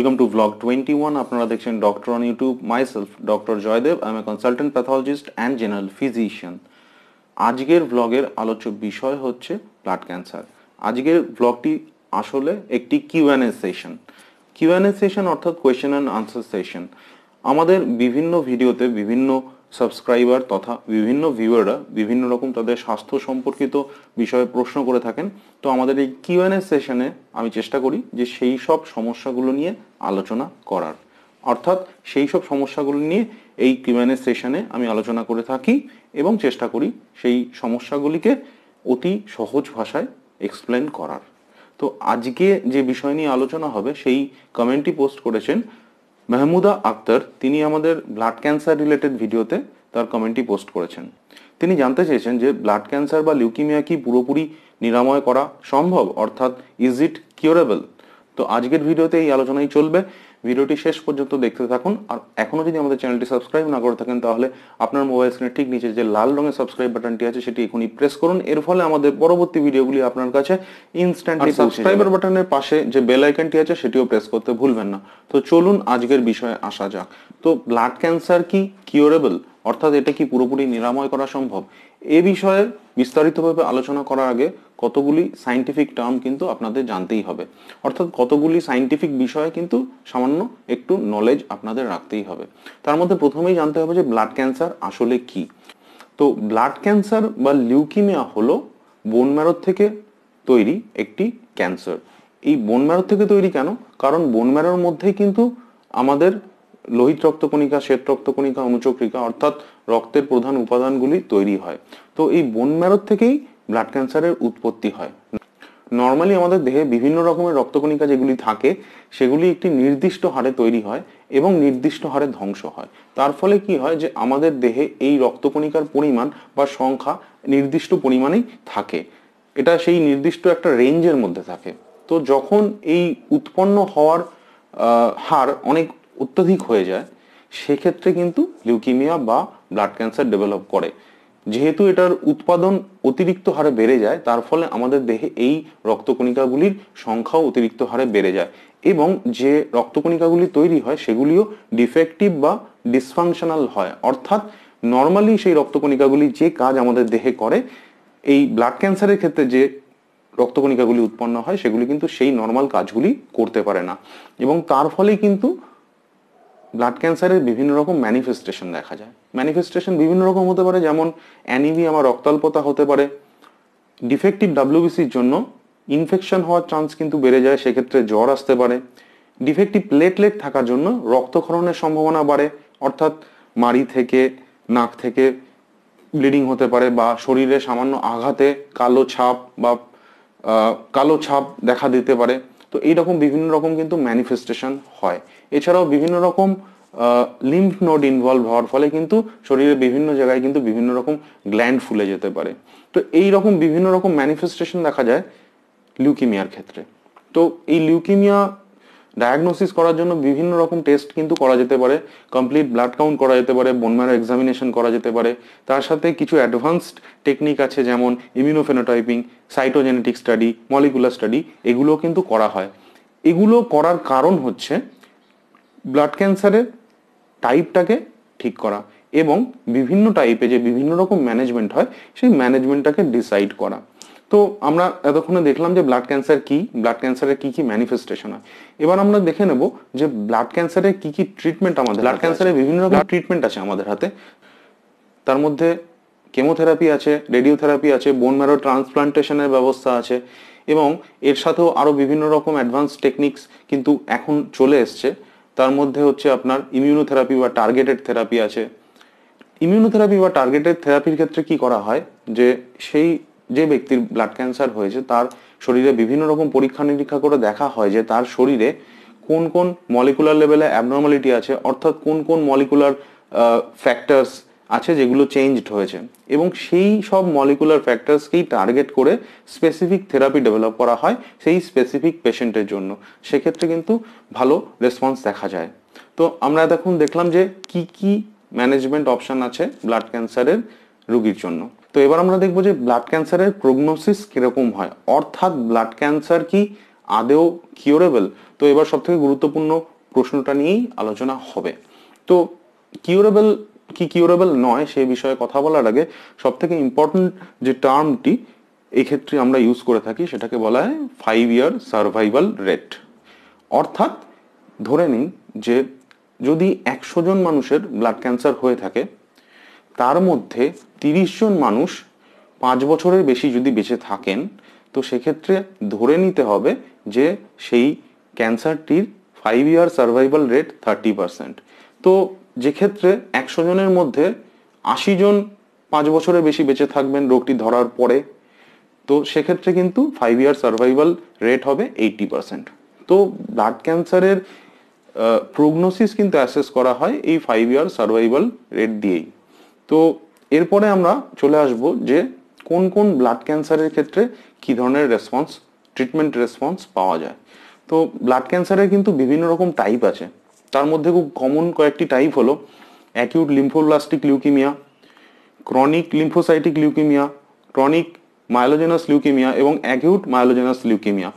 Welcome to blog twenty one. আপনারা দেখছেন doctor on YouTube myself doctor Joydev. I am a consultant pathologist and general physician আজকের ব্লগের আলোচ্য বিষয় হচ্ছে ব্লাড ক্যান্সার আজকের ব্লগটি আসলে একটি Q and A session Q and A session অর্থাৎ কোয়েশ্চেন অ্যান্ড আনসার সেশন আমাদের বিভিন্ন ভিডিওতে বিভিন্ন সাবস্ক্রাইবার তথা বিভিন্ন ভিউয়াররা বিভিন্ন রকম তাদের স্বাস্থ্য সম্পর্কিত বিষয়ে প্রশ্ন করে থাকেন। তো আমাদের এই কিউএনএ সেশনে আমি চেষ্টা করি যে সেই সব সমস্যাগুলো নিয়ে আলোচনা করার। অর্থাৎ সেই সব সমস্যাগুলো নিয়ে এই কিউএনএ সেশনে আমি আলোচনা করে থাকি এবং চেষ্টা করি সেই সমস্যাগুলিকে অতি সহজ ভাষায় এক্সপ্লেন করার। তো আজকে যে বিষয় নিয়ে আলোচনা হবে সেই কমেন্টটি পোস্ট করেছেন মেহমুদা আক্তার, তিনি আমাদের ব্লাড ক্যান্সার রিলেটেড ভিডিওতে তার কমেন্টটি পোস্ট করেছেন। তিনি জানতে চেয়েছেন যে ব্লাড ক্যান্সার বা লিউকিমিয়া কি পুরোপুরি নিরাময় করা সম্ভব? অর্থাৎ ইজ ইট কিউরেবল তো আজকের ভিডিওতে এই আলোচনাই চলবে। ভিডিওটি শেষ পর্যন্ত দেখতে থাকুন। আর এখনও যদি আমাদের চ্যানেলটি সাবস্ক্রাইব না করে থাকেন তাহলে আপনার মোবাইল স্ক্রিনের ঠিক নিচে যে লাল রঙের সাবস্ক্রাইব বাটনটি আছে সেটি এখনই প্রেস করুন। এর ফলে আমাদের পরবর্তী ভিডিওগুলি আপনার কাছে ইনস্ট্যান্টলি সাবস্ক্রাইবার বাটনের পাশে যে বেল আইকনটি আছে সেটিও প্রেস করতে ভুলবেন না। তো চলুন আজকের বিষয়ে আসা যাক। তো ব্লাড ক্যান্সার কি? কিউরেবল অর্থাৎ এটা কি পুরোপুরি নিরাময় করা সম্ভব? এ বিষয়ে বিস্তারিতভাবে আলোচনা করার আগে কতগুলি সাইন্টিফিক টার্ম কিন্তু আপনাদের জানতেই হবে। অর্থাৎ কতগুলি সাইন্টিফিক বিষয়ে কিন্তু সামান্য একটু নলেজ আপনাদের রাখতেই হবে। তার মধ্যে প্রথমেই জানতে হবে যে ব্লাড ক্যান্সার আসলে কি? তো ব্লাড ক্যান্সার বা লিউকিমিয়া হলো বোন ম্যারোর থেকে তৈরি একটি ক্যান্সার এই বোন ম্যারোর থেকে তৈরি কেন? কারণ বোন ম্যারোর মধ্যেই কিন্তু আমাদের লোহিত রক্তকণিকা, শ্বেত রক্তকণিকা, অনুচক্রিকা অর্থাৎ রক্তের প্রধান উপাদানগুলি তৈরি হয়। তো এই বোন ম্যারোর থেকেই ব্লাড ক্যান্সারের উৎপত্তি হয়। নর্মালি আমাদের দেহে বিভিন্ন রকমের রক্তকণিকা যেগুলি থাকে, সেগুলি একটি নির্দিষ্ট হারে তৈরি হয় এবং নির্দিষ্ট হারে ধ্বংস হয়। তার ফলে কি হয় যে আমাদের দেহে এই রক্তকণিকার পরিমাণ বা সংখ্যা নির্দিষ্ট পরিমাণেই থাকে। এটা সেই নির্দিষ্ট একটা রেঞ্জের মধ্যে থাকে। তো যখন এই উৎপন্ন হওয়ার হার অনেক অত্যাধিক হয়ে যায়, সেক্ষেত্রে কিন্তু লিউকিমিয়া বা ব্লাড ক্যান্সার ডেভেলপ করে। যেহেতু এটার উৎপাদন অতিরিক্ত হারে বেড়ে যায়, তার ফলে আমাদের দেহে এই রক্তকণিকাগুলির সংখ্যাও অতিরিক্ত হারে বেড়ে যায় এবং যে রক্তকণিকাগুলি তৈরি হয়, সেগুলিও ডিফেক্টিভ বা ডিসফাংশনাল হয়। অর্থাৎ নর্মালি সেই রক্তকণিকাগুলি যে কাজ আমাদের দেহে করে, এই ব্লাড ক্যান্সারের ক্ষেত্রে যে রক্তকণিকাগুলি উৎপন্ন হয়, সেগুলি কিন্তু সেই নর্মাল কাজগুলি করতে পারে না। এবং তার ফলেই কিন্তু ব্লাড ক্যান্সারের বিভিন্ন রকম ম্যানিফেস্টেশন দেখা যায়। ম্যানিফেস্টেশন বিভিন্ন রকম হতে পারে, যেমন অ্যানিমিয়া বা রক্তাল্পতা হতে পারে। ডিফেক্টিভ ডাব্লিউবিসির জন্য ইনফেকশন হওয়ার চান্স কিন্তু বেড়ে যায়, সেক্ষেত্রে জ্বর আসতে পারে। ডিফেক্টিভ প্লেটলেট থাকার জন্য রক্তক্ষরণের সম্ভাবনা বাড়ে, অর্থাৎ মাড়ি থেকে, নাক থেকে ব্লিডিং হতে পারে বা শরীরে সামান্য আঘাতে কালো ছাপ বা কালো ছাপ দেখা দিতে পারে। তো এইরকম বিভিন্ন রকম কিন্তু ম্যানিফেস্টেশন হয়। এছাড়াও বিভিন্ন রকম লিম্ফ নোড ইনভলভ হওয়ার ফলে কিন্তু শরীরে বিভিন্ন জায়গায় কিন্তু বিভিন্ন রকম গ্ল্যান্ড ফুলে যেতে পারে। তো এই রকম বিভিন্ন রকম ম্যানিফেস্টেশন দেখা যায় লিউকিমিয়ার ক্ষেত্রে। তো এই লিউকিমিয়া ডায়াগনোসিস করার জন্য বিভিন্ন রকম টেস্ট কিন্তু করা যেতে পারে। কমপ্লিট ব্লাড কাউন্ট করা যেতে পারে বোনম্যারো এক্সামিনেশন করা যেতে পারে। তার সাথে কিছু অ্যাডভান্সড টেকনিক আছে, যেমন immunophenotyping cytogenetic study molecular study এগুলো কিন্তু করা হয়। এগুলো করার কারণ হচ্ছে ব্লাড ক্যান্সারের টাইপটাকে ঠিক করা এবং বিভিন্ন টাইপে যে বিভিন্ন রকম ম্যানেজমেন্ট হয়, সেই ম্যানেজমেন্টটাকে ডিসাইড করা। তো আমরা এতক্ষণে দেখলাম যে ব্লাড ক্যান্সার কি ব্লাড ক্যান্সারের কি কি ম্যানিফেস্টেশন হয়। এবার আমরা দেখে নেব যে ব্লাড ক্যান্সারের কি কি ট্রিটমেন্ট আমাদের ব্লাড ক্যান্সারের বিভিন্ন রকম ট্রিটমেন্ট আছে আমাদের হাতে। তার মধ্যে কেমোথেরাপি আছে রেডিওথেরাপি আছে বোন ম্যারো ট্রান্সপ্লান্টেশনের ব্যবস্থা আছে এবং এর সাথেও আরও বিভিন্ন রকম অ্যাডভান্স টেকনিক্স কিন্তু এখন চলে এসছে। তার মধ্যে হচ্ছে আপনার ইমিউনোথেরাপি বা টার্গেটেড থেরাপি আছে। ইমিউনোথেরাপি বা টার্গেটেড থেরাপির ক্ষেত্রে কি করা হয়? যে সেই যে ব্যক্তির ব্লাড ক্যান্সার হয়েছে, তার শরীরে বিভিন্ন রকম পরীক্ষা নিরীক্ষা করে দেখা হয় যে তার শরীরে কোন কোন মলিকুলার লেভেলে অ্যাবনর্মালিটি আছে, অর্থাৎ কোন কোন মলিকুলার ফ্যাক্টরস আছে যেগুলো চেঞ্জড হয়েছে। এবং সেই সব মলিকুলার ফ্যাক্টরসকেই টার্গেট করে স্পেসিফিক থেরাপি ডেভেলপ করা হয় সেই স্পেসিফিক পেশেন্টের জন্য। সেক্ষেত্রে কিন্তু ভালো রেসপন্স দেখা যায়। তো আমরা এখন দেখলাম যে কি কি ম্যানেজমেন্ট অপশন আছে ব্লাড ক্যান্সারের রুগীর জন্য। তো এবার আমরা দেখব যে ব্লাড ক্যান্সারের প্রগনোসিস কীরকম হয়। অর্থাৎ ব্লাড ক্যান্সার কি আদেও কিওরেবল তো এবার সব থেকে গুরুত্বপূর্ণ প্রশ্নটা নিয়েই আলোচনা হবে। তো কিউরেবল কি কিউরেবল নয় সেই বিষয়ে কথা বলার আগে সব থেকে ইম্পর্টেন্ট যে টার্মটি এক্ষেত্রে আমরা ইউজ করে থাকি সেটাকে বলা হয় ফাইভ ইয়ার সার্ভাইভাল রেট অর্থাৎ ধরে নিন যে যদি একশো জন মানুষের ব্লাড ক্যান্সার হয়ে থাকে, তার মধ্যে তিরিশ জন মানুষ পাঁচ বছরের বেশি যদি বেঁচে থাকেন, তো সেক্ষেত্রে ধরে নিতে হবে যে সেই ক্যান্সারটির five year survival rate thirty percent তো যেক্ষেত্রে একশো জনের মধ্যে আশি জন পাঁচ বছরের বেশি বেঁচে থাকবেন রোগটি ধরার পরে, তো সেক্ষেত্রে কিন্তু ফাইভ ইয়ার সার্ভাইভাল রেট হবে এইটি পার্সেন্ট তো ব্লাড ক্যান্সারের প্রোগনোসিস কিন্তু অ্যাসেস করা হয় এই ফাইভ ইয়ার সার্ভাইভাল রেট দিয়েই। তো এরপরে আমরা চলে আসব যে কোন কোন ব্লাড ক্যান্সারের ক্ষেত্রে কি ধরনের রেসপন্স ট্রিটমেন্ট রেসপন্স পাওয়া যায়। তো ব্লাড ক্যান্সারের কিন্তু বিভিন্ন রকম টাইপ আছে। তার মধ্যে খুব কমন কয়েকটি টাইপ হলো acute lymphoblastic leukaemia chronic lymphocytic leukaemia chronic myelogenous leukaemia এবং অ্যাকিউট মায়োলোজেনাস লিউকিমিয়া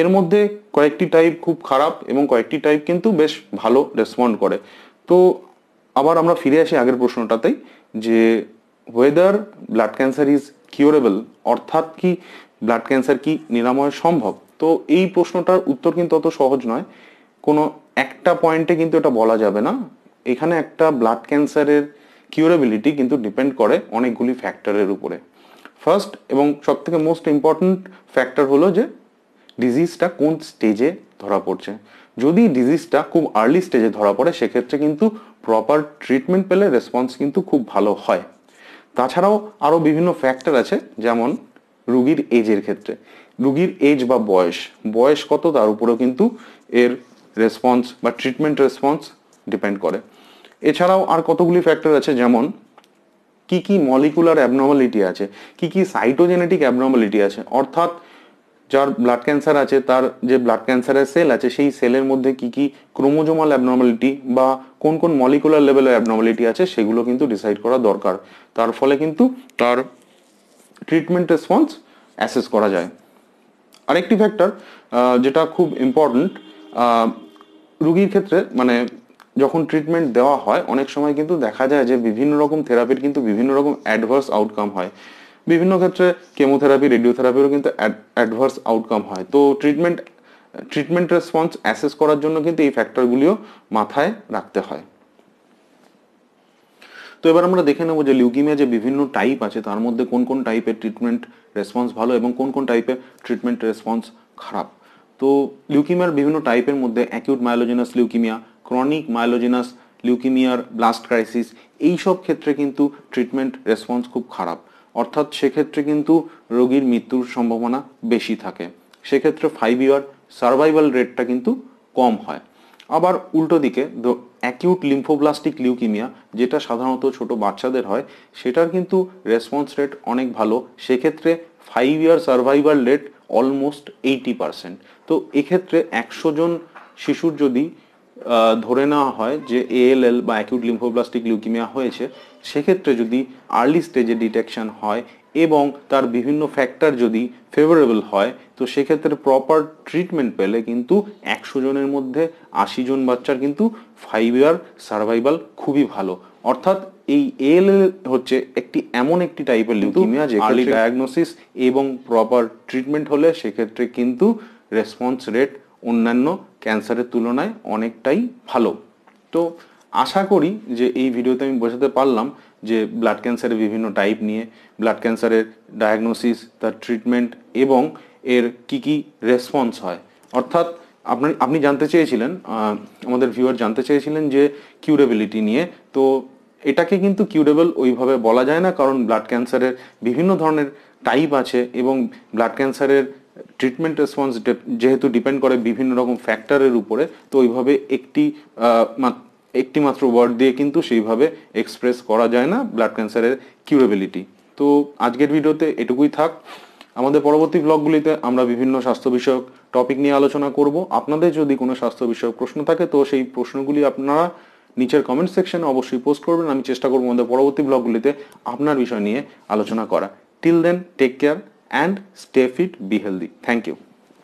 এর মধ্যে কয়েকটি টাইপ খুব খারাপ এবং কয়েকটি টাইপ কিন্তু বেশ ভালো রেসপন্ড করে। তো আবার আমরা ফিরে আসি আগের প্রশ্নটাতেই যে whether blood cancer is curable অর্থাৎ কি ব্লাড ক্যান্সার কি নিরাময় সম্ভব? তো এই প্রশ্নটার উত্তর কিন্তু অত সহজ নয়। কোনো একটা পয়েন্টে কিন্তু এটা বলা যাবে না। এখানে একটা ব্লাড ক্যান্সারের কিউরেবিলিটি কিন্তু ডিপেন্ড করে অনেকগুলি ফ্যাক্টরের উপরে। ফার্স্ট এবং সব থেকে মোস্ট ইম্পর্ট্যান্ট ফ্যাক্টর হলো যে ডিজিজটা কোন স্টেজে ধরা পড়ছে। যদি ডিজিজটা খুব আর্লি স্টেজে ধরা পড়ে, সেক্ষেত্রে কিন্তু প্রপার ট্রিটমেন্ট পেলে রেসপন্স কিন্তু খুব ভালো হয়। তাছাড়াও আরও বিভিন্ন ফ্যাক্টর আছে, যেমন রুগীর এজের ক্ষেত্রে। রুগীর এজ বা বয়স বয়স কত তার উপরেও কিন্তু এর রেসপন্স বা ট্রিটমেন্ট রেসপন্স ডিপেন্ড করে। এছাড়াও আর কতগুলি ফ্যাক্টর আছে, যেমন কি কি মলিকুলার অ্যাবনর্মালিটি আছে, কি কি সাইটোজেনেটিক অ্যাবনর্মালিটি আছে, অর্থাৎ যার ব্লাড ক্যান্সার আছে, তার যে ব্লাড ক্যান্সারের সেল আছে, সেই সেলের মধ্যে কি কি ক্রোমোজোমাল অ্যাবনর্মালিটি বা কোন কোন মলিকুলার লেভেলের অ্যাবনর্মালিটি আছে, সেগুলো কিন্তু ডিসাইড করা দরকার। তার ফলে কিন্তু তার ট্রিটমেন্ট রেসপন্স অ্যাসেস করা যায়। আরেকটি ফ্যাক্টর যেটা খুব ইম্পর্ট্যান্ট রুগীর ক্ষেত্রে মানে যখন ট্রিটমেন্ট দেওয়া হয়, অনেক সময় কিন্তু দেখা যায় যে বিভিন্ন রকম থেরাপির কিন্তু বিভিন্ন রকম অ্যাডভার্স আউটকাম হয়। বিভিন্ন ক্ষেত্রে কেমোথেরাপি, রেডিওথেরাপিরও কিন্তু অ্যাডভার্স আউটকাম হয়। তো ট্রিটমেন্ট ট্রিটমেন্ট রেসপন্স অ্যাসেস করার জন্য কিন্তু এই ফ্যাক্টরগুলিও মাথায় রাখতে হয়। তো এবার আমরা দেখে নেব যে লিউকিমিয়া যে বিভিন্ন টাইপ আছে, তার মধ্যে কোন কোন টাইপের ট্রিটমেন্ট রেসপন্স ভালো এবং কোন কোন টাইপের ট্রিটমেন্ট রেসপন্স খারাপ। তো লিউকিমিয়ার বিভিন্ন টাইপের মধ্যে acute myelogenous leukaemia chronic myelogenous লিউকিমিয়ার blast crisis এই সব ক্ষেত্রে কিন্তু ট্রিটমেন্ট রেসপন্স খুব খারাপ। অর্থাৎ সেক্ষেত্রে কিন্তু রোগীর মৃত্যুর সম্ভাবনা বেশি থাকে। সেক্ষেত্রে ফাইভ ইয়ার সার্ভাইভাল রেটটা কিন্তু কম হয়। আবার উল্টো দিকে অ্যাকিউট লিম্ফোব্লাস্টিক লিউকিমিয়া যেটা সাধারণত ছোট বাচ্চাদের হয়, সেটার কিন্তু রেসপন্স রেট অনেক ভালো। সেক্ষেত্রে five year survival rate almost eighty percent তো এক্ষেত্রে একশো জন শিশুর যদি ধরে নেওয়া হয় যে এএলএল বা অ্যাকিউট লিম্ফোব্লাস্টিক লিউকিমিয়া হয়েছে সেক্ষেত্রে যদি আর্লি স্টেজে ডিটেকশন হয় এবং তার বিভিন্ন ফ্যাক্টর যদি ফেভারেবল হয় তো সেক্ষেত্রে প্রপার ট্রিটমেন্ট পেলে কিন্তু একশো জনের মধ্যে আশি জন বাচ্চার কিন্তু ফাইভ ইয়ার সার্ভাইভাল খুবই ভালো। অর্থাৎ এই এল হচ্ছে একটি এমন একটি টাইপের লিউকিমিয়া যে আর্লি ডায়াগনোসিস এবং প্রপার ট্রিটমেন্ট হলে সেক্ষেত্রে কিন্তু রেসপন্স রেট অন্যান্য ক্যান্সারের তুলনায় অনেকটাই ভালো। তো আশা করি যে এই ভিডিওতে আমি বোঝাতে পারলাম যে ব্লাড ক্যান্সারের বিভিন্ন টাইপ নিয়ে ব্লাড ক্যান্সারের ডায়াগনোসিস তার ট্রিটমেন্ট এবং এর কি কি রেসপন্স হয়। অর্থাৎ আপনার আপনি জানতে চেয়েছিলেন আমাদের ভিউয়ার জানতে চেয়েছিলেন যে কিউরেবিলিটি নিয়ে। তো এটাকে কিন্তু কিউরেবল ওইভাবে বলা যায় না, কারণ ব্লাড ক্যান্সারের বিভিন্ন ধরনের টাইপ আছে এবং ব্লাড ক্যান্সারের ট্রিটমেন্ট রেসপন্স যেহেতু ডিপেন্ড করে বিভিন্ন রকম ফ্যাক্টরের উপরে, তো ওইভাবে একটি একটি মাত্র ওয়ার্ড দিয়ে কিন্তু সেইভাবে এক্সপ্রেস করা যায় না ব্লাড ক্যান্সারের কিউরেবিলিটি তো আজকের ভিডিওতে এটুকুই থাক। আমাদের পরবর্তী ব্লগগুলিতে আমরা বিভিন্ন স্বাস্থ্য বিষয়ক টপিক নিয়ে আলোচনা করব। আপনাদের যদি কোনো স্বাস্থ্য বিষয়ক প্রশ্ন থাকে, তো সেই প্রশ্নগুলি আপনারা নিচের কমেন্ট সেকশনে অবশ্যই পোস্ট করবেন। আমি চেষ্টা করব আমাদের পরবর্তী ব্লগগুলিতে আপনার বিষয় নিয়ে আলোচনা করা। Till then take care and stay fit be healthy thank you